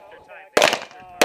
took their time. They took their time.